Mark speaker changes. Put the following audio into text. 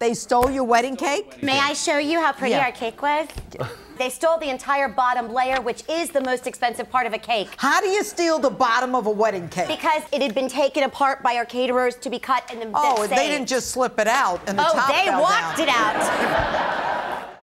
Speaker 1: They stole your wedding cake?
Speaker 2: May I show you how pretty
Speaker 1: Yeah.
Speaker 2: our cake was? They stole the entire bottom layer, which is the most expensive part of a cake.
Speaker 1: How do you steal the bottom of a wedding cake?
Speaker 2: Because it had been taken apart by our caterers to be cut and then
Speaker 1: oh,
Speaker 2: saved.
Speaker 1: they didn't just slip it out and the
Speaker 2: Oh,
Speaker 1: top
Speaker 2: they walked
Speaker 1: down.
Speaker 2: it out.